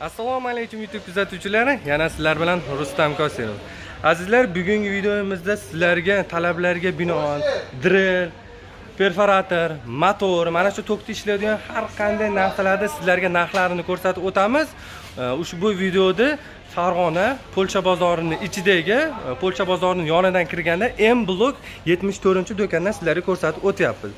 assalomu alaykum youtube kuzatuvchilari. Yana sizlar bilan rustam kosimov azizlar bugungi videomizda sizlarga talablarga binoan drill perforator motor mana shu tokda ishlaydigan har qanday narsalarni sizlarga narxlarini ko'rsatib o'tamiz. Ushbu videoda farg'ona polsha bozorini ichidagi e, polsha bozorini yonidan kirganda m blok 74 do'kondan sizlarga ko'rsatib o'tyapmiz.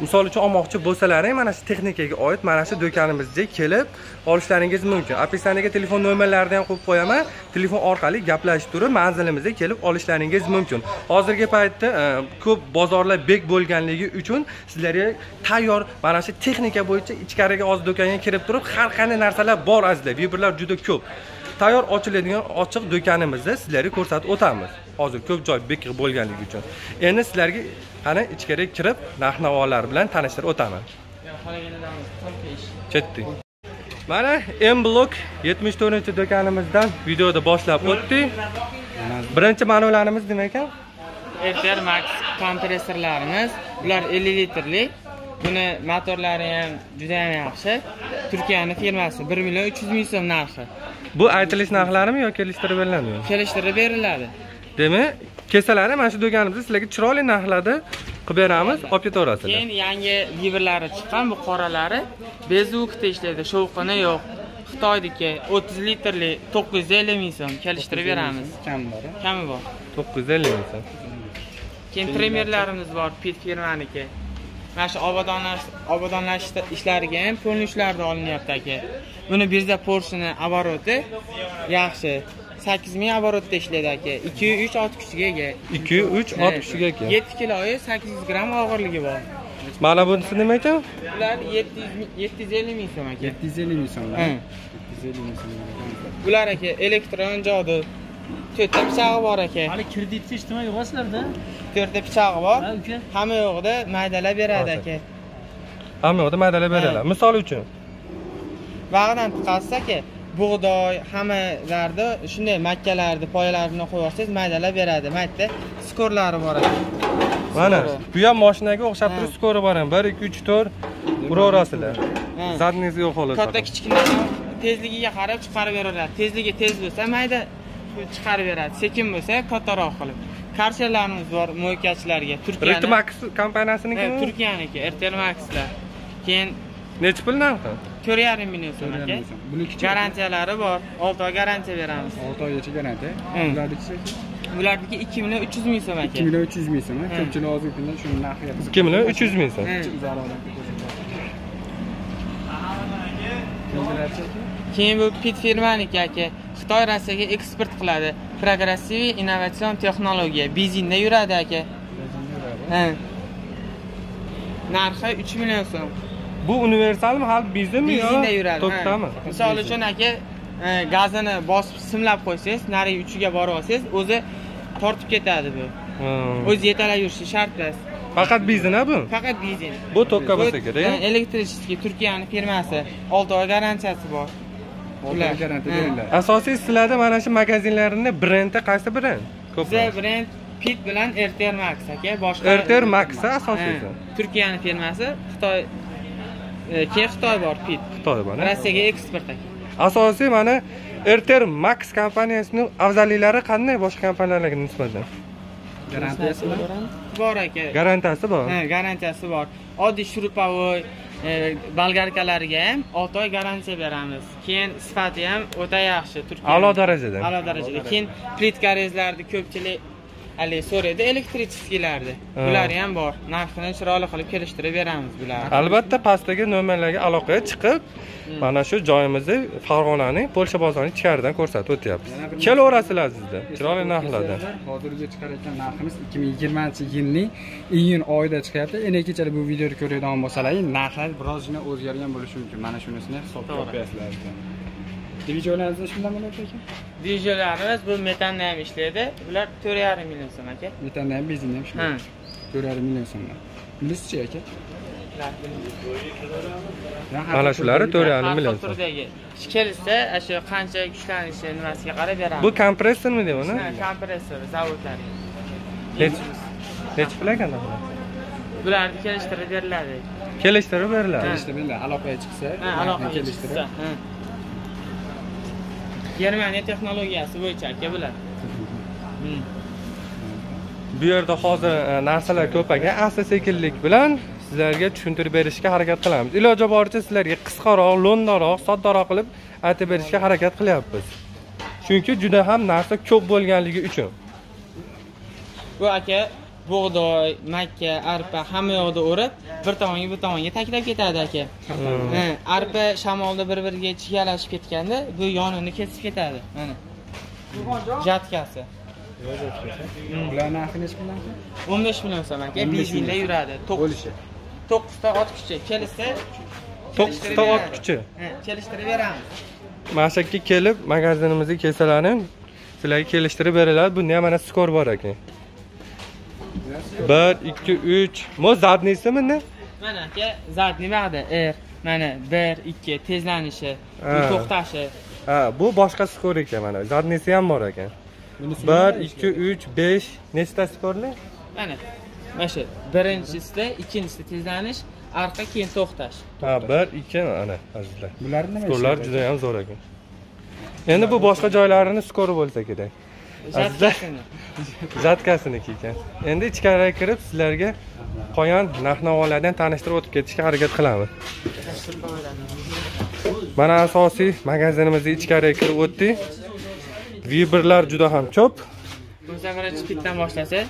Misol uchun olmoqchi bo'lsalaring mana shu texnikaga oid mana shu do'konimizga kelib olishlaringiz mumkin. Описаниеga telefon nomerlarini ham qo'yib qo'yaman. Telefon orqali gaplashib turib manzilimizga kelib olishlaringiz mumkin. Hozirgi paytda e, ko'p bozorlar bek bo'lganligi uchun sizlarga tayyor mana shu texnika bo'yicha ichkariga hozir do'konga kirib turib har qanday narsalar bor azizlar. Vibrlar juda ko'p. Tayyor ochiladigan ochiq do'konimizni sizlarga ko'rsatib o'tamiz. Hozir ko'p joy bekor bo'lganligi uchun. Endi sizlarga qani ichkariga kirib narx navolar bilan tanishtirib o'taman. Ketdik mana m blok 74 do'konimizdan videoda boshlab o'tdik birinchi ma'nolarimiz nima ekan? Ether Max kompressorlarimiz ular 50 litrli. Buni motorlari ham juda ham yaxshi. Turkiyani firmasi 1 million 300 ming so'm narxi bu aytilish narxlarimi yo kelishtirib beriladimi? Kelishtirib beriladi. Demak kelsalar mana shu do'konimizda sizlarga chiroyli narxlarda qilib beramiz olib ketaverasizlar. Keyin yangi livrlari chiqqan bu qoralari bezuvkda ishlaydi shovqini yo'q. Xitoyniki 30 litrli 950 ming so'm kelishtirib beramiz. Kami bor? Kami bor? 950 ming so'm. Keyin tremerlarimiz bor pit firmaniki mana shu obodonlash obodonlash ishlariga ham polni ushlarda olinyapti aka. Buni birza porshini обороты yaxshi. Sakkiz ming оборотda ishlaydi aka. Ikki uch ot kuchiga ega. Ikki uch ot kuchiga ega. yetti kiloyi sakkiz yuz gramm og'irligi bor. Mana bunisi nima ekan? Bular yetti yuz yetti yuz ellik ming so'm aka. Yetti yuz ellik ming so'm yetti yuz ellik ming so'm. Bular aka elektron jodu to'rtta pichog'i bor aka. Hali kreditni ijtimoiy yig'asizlarda to'rtta pichog'i bor. Hamma yo'g'ida maydalab beradi aka. Hamma yoqda maydalab beradilar misol uchun. Bag'dan tiqasiz aka bug'doy hammalarda shunday makkalarni poyalarini qo'yib yuborsangiz maydalab beradi. Mayda skorlari bor ekan mana bu ham moshinaga o'xshab Ha. turib skori bor ham. Bir ikki uch to'rt. Uraverasizlar. Yo'q xolos. Katta kichkina tezligiga qarab chiqarib beraveradi tezligi tez bo'lsa mayda chiqarib beradi sekin bo'lsa kattaroq qilib karsherlarimiz bor mo'ykachilarga. Turkiyani ritmax kompaniyasiniki Ha, turkiyaniki rtl maxlar. Keyin nechi pul narxi to'rt yarim million so'm aka. buni kichik. Garantiyalari bor. Olti oy garantiya beramiz. Olti oygacha garantiya. Hmm. ularniki bularniki ikki million uch yuz ming so'm aka. Ikki million uch yuz ming so'm. Ko'pchilik hozirgi kunda shuni narxiga qiziqib ikki million uch yuz ming so'm. Keyin bu pit firmaniki aka xitoy rossiyaga eksport qiladi. Progressiv innovatsion texnologiya. Benzinda yuradi aka. Ha. Narxi uch million so'm. Bu universalmi hali biznimi yo benzinda yuradi ha. to'xtami misol uchun aka e, gazini bosib simlab qo'ysangiz narigi uchiga borib olsangiz o'zi tortib ketadi bu. O'zi yetalab yurishi shart emas. Faqat benzin bu? Faqat benzin bu tokka bo'lsa kerak Ha, elektrichеский turkiyani firmasi. Olti oy garantiyasi bor Ular. asosiy sizlarda mana shu magazinlarini brendi qaysi brend? Ko'p biza brend pit bilan rtr max aka boshqa RTR Max asosiysi? Turkiyani firmasi xitoy e, keyin xitoy bor pit xitoy bor a? rossiyaga eksport aka. Asosiy mana rtr max kompaniyasini afzalliklari qanday? Boshqa kompaniyalarga nisbatan. Garantiyasi bor. bor aka. Garantiyasi bor. Ha, garantiyasi bor. Oddiy shrupovoy e, bolgarkalariga ham olti oy garantiya beramiz. Keyin sifati ham o'ta yaxshi a'lo darajada a'lo darajada keyin plitka rezlarni ko'pchilik haligi so'raydi elektrichескийlarni Ha. bular ham bor. Narxini chiroyli qilib kelishtirib beramiz bularni. Albatta pastdagi nomerlarga aloqaga chiqib mana shu joyimizni farg'onaning polsha bozorining ichkaridan ko'rsatib o'tyapmiz. Kelaverasizlar sizda chiroyli narxlarda. Hozirgi chiqarayotgan narximiz ikki ming yigirmanchi yilning iyun oyida chiqyapti. Endi kechalik bu videoni ko'radigan bo'lsalar narxlar birozgina o'zgargan bo'lishi mumkin. Mana shunisini hisobga olib Dvijolaringizni shundan bo'lyapti ekan dvijlarimiz bu metanda ham ishlaydi. Bular to'rt yarim million so'm aka. Metanda ham benzinda ham ha. Shunday to'rt yarim million so'mdan bunisichi aka? Mana shulari to'rt yarim million turdagi. Kelsa shu qancha kuchlanishi nimasiga qarab beramiz. Bu kompressormi deydi uni? Kompressor zavodlari nechi pul ekan bularni kelishtirib beriladi. Kelishtirib beriladi. Kelishtirib aloqaga chiqsa aloqaga kelishtirib. chiqsa ha. Germaniya texnologiyasi bo'yicha aka bular Hmm. bu yerda hozir e, narsalar ko'p ekan asta sekinlik bilan sizlarga tushuntirib berishga harakat qilamiz. Iloji boricha sizlarga qisqaroq lo'ndaroq soddaroq qilib aytib berishga harakat qilyapmiz. Chunki juda ham narsa ko'p bo'lganligi uchun. Bu aka bug'doy makka arpa hamma yoqda o'rib bir tomonga bu tomonga taklab ketadi aka. Arpa shamolda bir biriga chigalashib ketganda bu yonini kesib ketadi. Mana. Jatkasi Bular narxi necha puldan? 15 million so'm aka. 15 benzinda million. yuradi. Bo'lishi. to'qqizta ot kuchi kelishsa to'qqizta ot kuchi Ha, kelishtirib beramiz. Mana shu yerga kelib magazinimizga kelsalaring sizlarga kelishtirib beriladi bunda ham mana skor bor ekan bir ikki uch. Mo zadniysi bunda mana aka zadniy bag'da r mana bir ikki tezlanishi to'xtashi. Ha bu boshqa skor ekan mana. Zadniysi ham bor ekan. Bir ikki uch besh. Nechta skorli mana mana shu. Birinchisida ikkinchisida tezlanish arqa keyin to'xtash. Ha bir ikki ana azizlar. Bular nima? skorlar juda ham zo'r ekan. Endi bu boshqa joylarini skori bo'lsa kerak jatkasini zatkasiniku ekan endi ichkariga kirib sizlarga qolgan narx navolardan tanishtirib o'tib ketishga harakat qilamiz. Mana asosiy magazinimizga ichkariga kirib o'tdik vibrlar juda ham ko'p. Pitdan boshlasa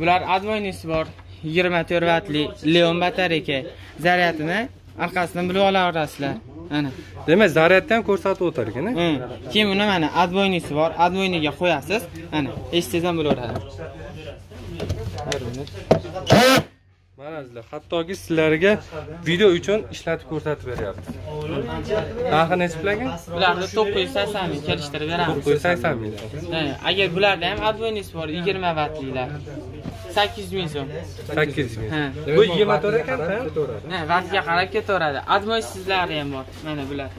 bular advoynisi bor. 24 vatli leon batareyka zaryadini orqasidan bilib olaverasizlar mana demak zaryadni ham ko'rsatib o'tar ekan Hmm. keyin buni mana advoynisi bor. Advoyniga qo'yasiz. Mana eshitsangiz ham bo'laveradi. Mana sizlar hattoki sizlarga video uchun ishlatib ko'rsatib beryapti. Narxi necha pul ekan bularni to'qqiz yuz sakson ming kelishtirib beramiz. To'qqiz yuz sakson ming. Agar bularda ham advoynisi bor 20 vatlilar 800 ming so'm. Sakkiz yuz ming. Bu yigirma to'rt ekan Ha, vatga qarab ketaveradi. Advoysizlari ham bor mana bular.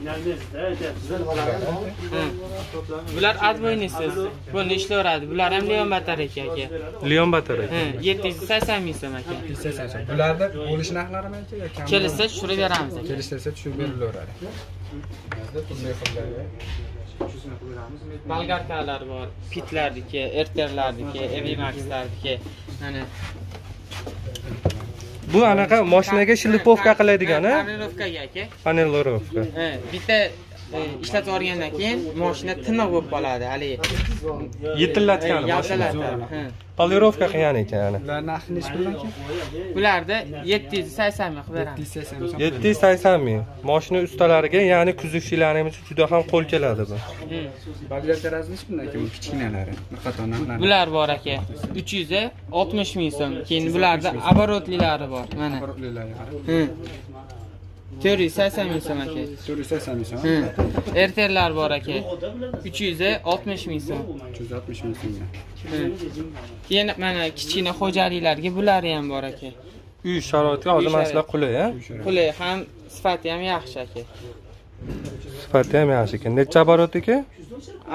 Bular advoynisiz buni ishlayveradi. Bular ham leon batareyka aka. Leon batarey Ha, 780 ming so'm aka. Bularda bo'lish narxlarimi aka yo kam? kelishsa tushirib beramiz aka. Kelishtirsa tushunib berilaveradi. Bolgarkalar bor pitlarniki erterlarniki evimaxlarniki mana bu anaqa moshinaga shlipovka qiladigan a tonirovkaga aka panelorovka Ha, bitta ishlatib yuborgandan keyin mashina tiniq bo'lib qoladi haligi yetillatgan polirovka qilgan ekan ana Bular narxi necha puldan aka? bularni yetti yuz sakson ming qilib beramiz 780 so'm. yetti yuz sakson ming moshina ustalariga ya'ni kuzovchilarimiz uchun juda ham qo'l keladi bu Hmm. Bagajlar terazi necha puldan aka? Bu kichkinalari. Bir qator narxlari. bular bor aka uch yuz oltmish ming so'm keyin bularda оборотлilari bor mana. To'rt yuz sakson ming so'm aka 480 ming so'm. Hı. erterlar bor aka. Uch yuz oltmish ming so'm. 360 ming so'mga. Hı. keyin mana kichkina xo'jaliklarga bulari ham bor aka. Uy sharoitiga hozir mana shular qulay a qulay ham sifati ham yaxshi aka. Sifati ham yaxshi ekan. Necha оборот ekan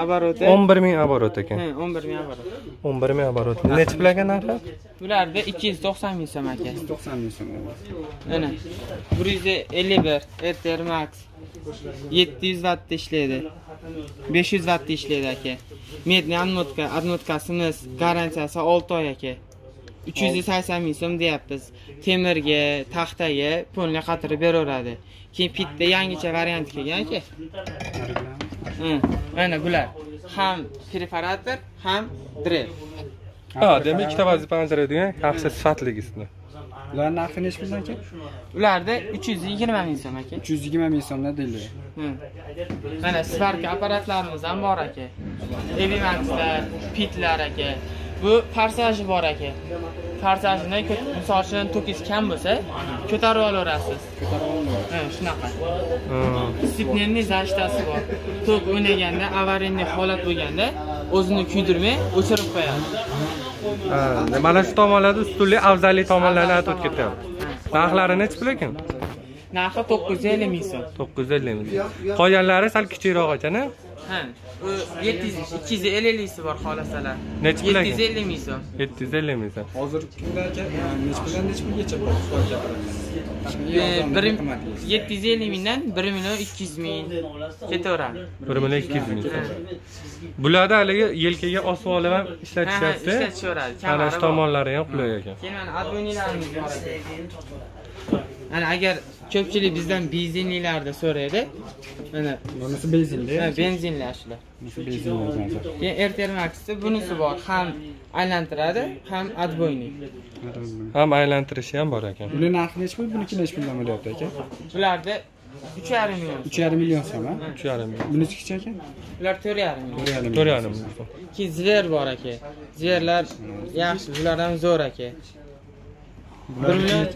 oboroti o'n bir ming оборот ekan. O'n bir ming oborot o'n bir ming оборот necha pul ekan narxi bularda ikki yuz to'qson ming so'm aka 90 ming so'm. mana bir yuz ellik bir rtr max. Yetti yuz vattda ishlaydi. Besh yuz vattda ishlaydi aka. Medni odmotka odmotkasimiz garantiyasi olti oy aka. Uch yuz sakson ming so'm deyapmiz. Temirga taxtaga polni qatirib beraveradi. Keyin pitda yangicha variant kelgan aka mana bular ham preparator ham drill ha demak ikkita vazifa bajaradigan yaxshi sifatligisini Bular narxi necha puldan aka? ularda uch yuz yigirma ming so'm aka 320 ming so'mdan deyiladi. Hı. Mana svarka apparatlarimiz ham bor aka. Evimaxlar, pitlar aka. Bu farsaji bor aka. Farsajini misol uchun to'kingiz kam bo'lsa, ko'tarib olaverasiz. Ha, shunaqa. Stipnenniy zashtasi bor. Tok o'ynaganda avariyniy holat bo'lganda o'zini kuydirmay o'chirib qo'yadi. ha mana shu tomonlarda ustunlik afzallik tomonlarini aytib o'tib ketyapti narxlari necha pul ekan Narxi 950 ming so'm. to'qqiz yuz ellik ming qolganlari sal kichikroq ekan a Ha, u 700 250 lisi bor xolasalar. Nechi pul ekan? 750 ming so'm. yetti yuz ellik ming so'm Hozirgi kunda aka necha puldan necha pulgacha bor? bir yetti yuz ellik mingdan bir million ikki yuz ming ketaveradi bir million ikki yuz ming bularda haligi yelkaga osib olib ham Ha, ha, ishlatishyapti ishlatishaveradi ana kamari shu bor. tomonlari ham qulay ekan keyin mana advonilarimiz bor mana agar ko'pchilik bizdan benzinlilarda so'raydi mana bunisi benzinli. Ha, benzinlar shular bunisi benzinli keyin ertermaxda bunisi bor. Ham aylantiradi ham отбойный. Ham aylantirishi ham bor ekan. Buni narxi nechi pul? Buniki nechi puldan bo'lyapti aka? Bularda uch yarim million. Uch yarim million so'm a uch yarim ming bunisi kichik ekan bular to'rt yarim million. To'rt yarim to'rt million yarim so'm. keyin zver bor aka. Zverlar yaxshi bular ham zo'r aka. Bir million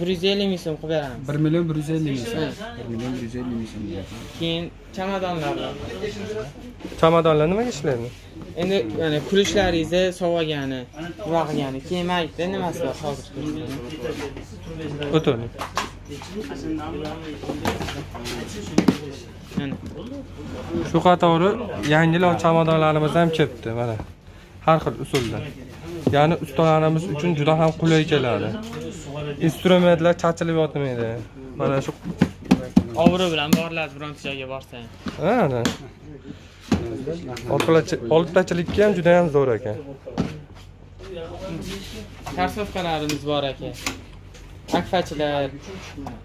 bir yuz ellik ming so'm qilib beramiz bir million bir yuz ellik ming so'm bir million bir yuz ellik ming so'm keyin chamadonlar bor chamadonlar nimaga ishlaydi endi mana kulishlaringizni sovagani nima qilgani keyin maytda nimasi bor hozir o'tiring mana shu qatori yangilar chamadonlarimiz ham kelibdi mana. Har xil usulda ya'ni ustalarimiz uchun juda ham qulay keladi instrumentlar chachilib yotmaydi. Mana shu obro' bilan boriladi bironta joyga borsang. Ana. Oltitachilikka ham juda ham zo'r ekan karsovkalarimiz bor aka. Akfachilar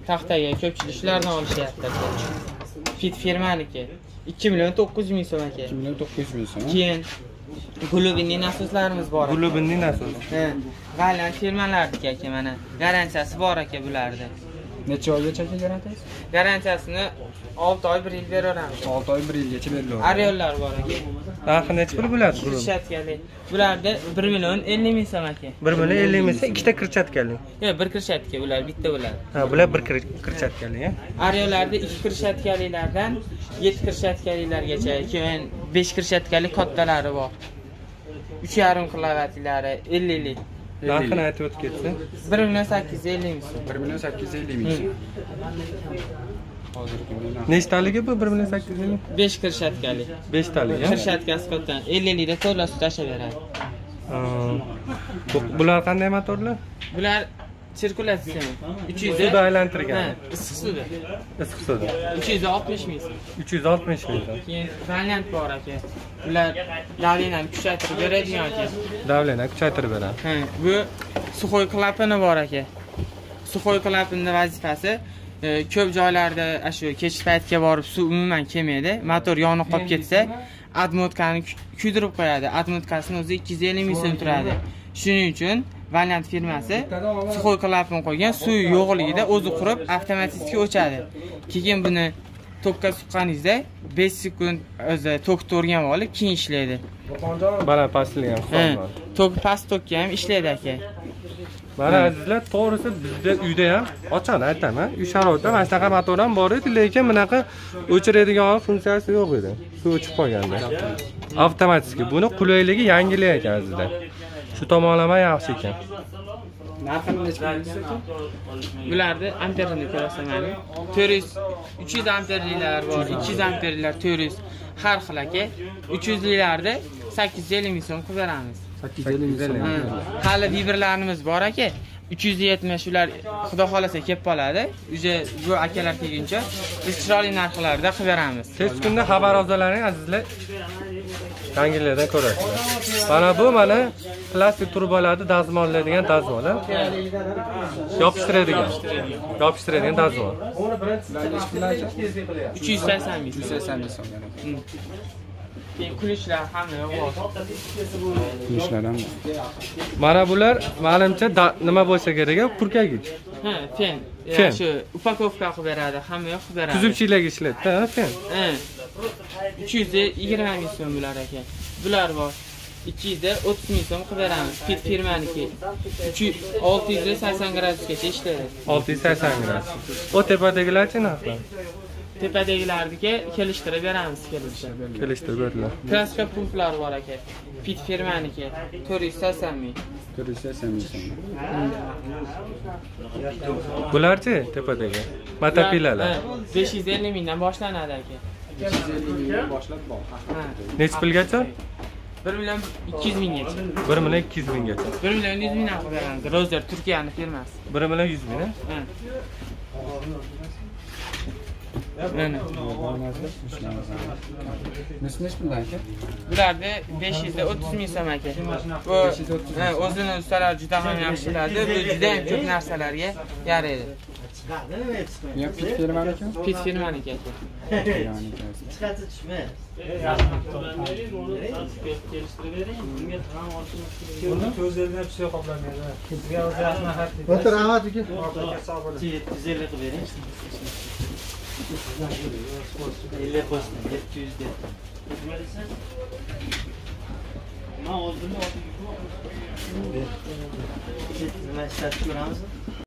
taxtaga ko'pchilik shulardan olishyapti fit firmaniki. ikki million to'qqiz yuz ming so'm aka. Ikki million to'qqiz yuz ming so'm. Keyin glubinli nasoslarimiz bor aka. Glubinning nasosi. Ha, valiant firmalarniki aka mana. Garantiyasi bor aka bularni necha oygacha garantiyasi garantiyasini olti oy bir yil beraveramiz olti oy bir yilgacha beriladi areollar bor. Aka narxi nechi pul bo'ladi bu kirishatkali bularda bir million ellik ming so'm aka. Bir million ellik ming so'm ikkita kirchatkali yo'q bir kirishatka ular bitta bo'ladi. Ha bular bir kir- kirchatkali a areolarda ikki kirishatkalilardan yetti kirishatkalilargacha keyin besh kirishatkali kattalari bor. Uch yarim kilovattlari elliklik narxini aytib o'tib ketsa bir million sakkiz yuz ellik ming so'm bir million sakkiz yuz ellik ming so'm hozirgi kunda narxi nechtaligi bu bir million sakkiz yuz ming besh kirishatkali beshtaligi a? kirishatkasi kattadan elliklikda to'rtla suv tashlab beradi Ha. Bu- bular qanday motorlar bular sirkulyatsiya uch yuz suvda aylantirgan issiq suvda. Issiq suvda. Uch yuz oltmish ming. So'm uch yuz oltmish ming. So'm keyin valiant bor aka. Ular davinani kuchaytirib beradigan aka. Davleni kuchaytirib beradi. Ha, bu suxoy klapani bor aka. Suxoy klapanni vazifasi e, ko'p joylarda shu kech paytga borib suv umuman kelmaydi. Motor yonib qolib ketsa ku- kuydirib qo'yadi. Admotkasini o'zi ikki yuz ellik ming so'm turadi. Shuning uchun valiant firmasi suxoy klapan qo'ygan suv yo'qligida o'zi qurib avtomatik o'chadi. Keyin buni tokka suqqaningizda besh sekund o'zi tokni o'rganib olib keyin ishlaydi. Baland pastlik ham tok past tokka ham ishlaydi aka. Mana azizlar to'g'risi bizda uyda ham ochani aytaman. Uy sharoitida mana shunaqa motor ham bor edi lekin bunaqa o'chiradigan funksiyasi yo'q edi. Suv o'chib qolganda. Avtomatik buni qulayligi yangilik ekan azizlar shu tomonlama yaxshi ekan. Narxini necha bularni amperini ko'rasan mana to'rt yuz uch yuz amperliklar bor ikki yuz amperliklar to'rt yuz. Har xil aka. Uch yuzliklarni sakkiz yuz ellik ming so'm qilib beramiz. Sakkiz yuz ellik ming so'm. Ha, hali vibrlarimiz bor aka. Uch yuz yetmish ular xudo xohlasa kelib qoladi. Уже bu akalar kelguncha biz chiroyli narxlarda qilib beramiz. Tez kunda xabar olsalaring azizlar. Yangiliklardan ko'rasizlar mana bu mana plastik turbalarni dazmollaydigan dazmol yopishtiradigan yopishtiradigan dazmol. Uch yuz sakson ming. Uch yuz sakson ming so'm keyin kulishlar hamma bor kulishlar ham mana bular manimcha nima bo'lsa kerak purkagich. Ha fen. Fen. shu upakovka qilib beradi hamma yoq qilib beradi. Tuzuvchilarga ha fen. Ha. uch yuz yigirma ming so'm bular aka bular bor ikki yuzda o'ttiz ming so'm qilib beramiz fit firmaniki. Uch yuz olti yuz sakson gradusgacha ishlaydi. Olti yuz sakson gradus o tepadagilarchi narxlar tepadagilarniki kelishtirib beramiz kelishsa kelishtirib berdilar. Kraska pumplar bor aka fit firmaniki. To'rt yuz sakson ming. To'rt yuz sakson ming so'm. Bularchi tepadagi? Matapilalar besh yuz ellik mingdan boshlanadi aka. Besh yuz ellik mingdan boshlab bor. Nechi pulgacha 1 million 200 minggacha 1 million 200 minggacha 1 million 100 ming narxi beramiz rozer turkiyani firmasi 1 million 100 ming? Ha. Mana Nesi nechi bundan aka? bularni 500 da 30 ming so'm aka bu ha, o'zini ustalari juda ham yaxshi biladi bu juda ham ko'p narsalarga yaraydi ham pit firmaniki? pit firmaniki aka yaxshi xat. O'tir Ahmad aka. yetti yuz ellik qilib bering ellik qo'shdim yetti yuz deb. Nima ishlatib ko'ramizmi